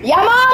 山